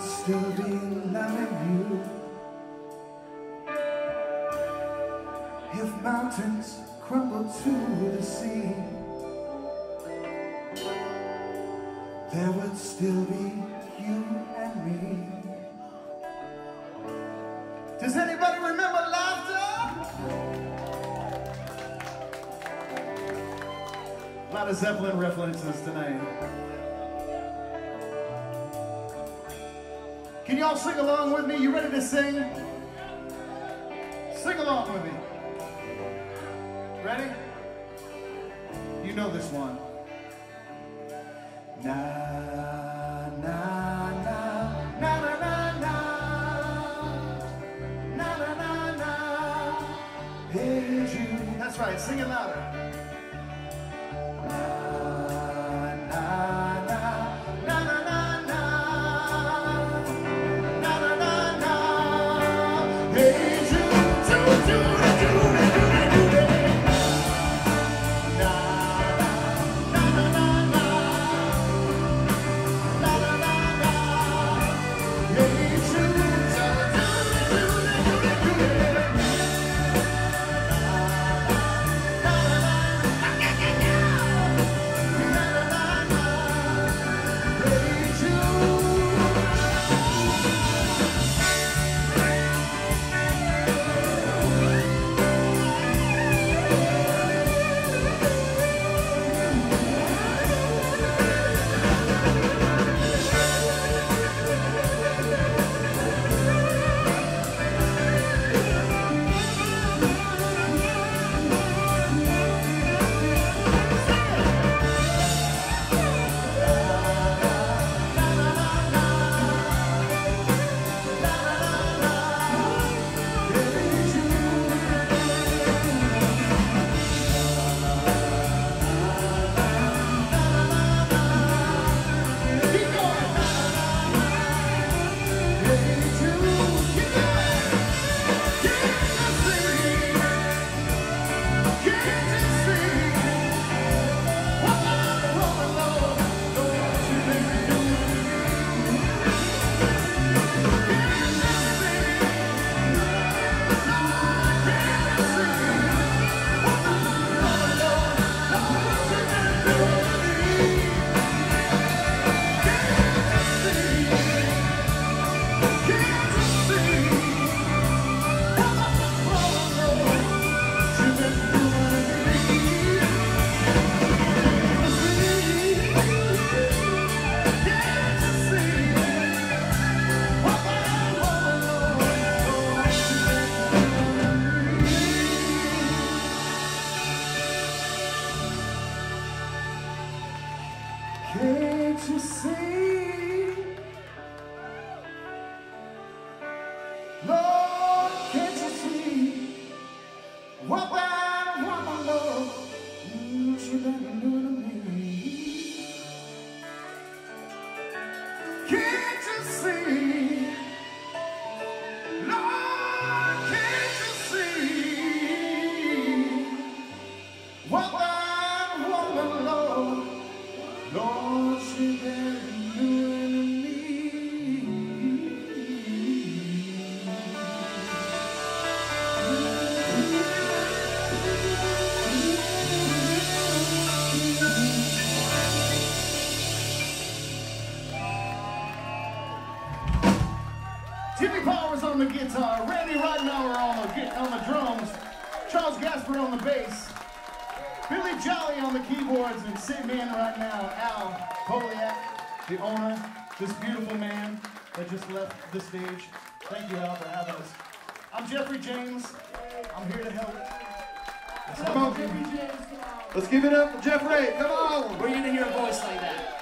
Still be loving you If mountains crumble to the sea There would still be you and me Does anybody remember laughter? A lot of Zeppelin references tonight. Can y'all sing along with me? You ready to sing? Sing along with me. Ready? You know this one. Na na na na na na na na na na na. That's right. Sing it louder. Jimmy Powers on the guitar, Randy Ridenour on the on the drums, Charles Gasper on the bass, Billy Jolly on the keyboards, and sitting in right now, Al Poliak, the owner, this beautiful man that just left the stage. Thank you, Al, for having us. I'm Jeffrey James. I'm here to help. Come on, Jeffrey James. Let's give it up for Jeffrey. Come on. Where are you gonna hear a voice like that?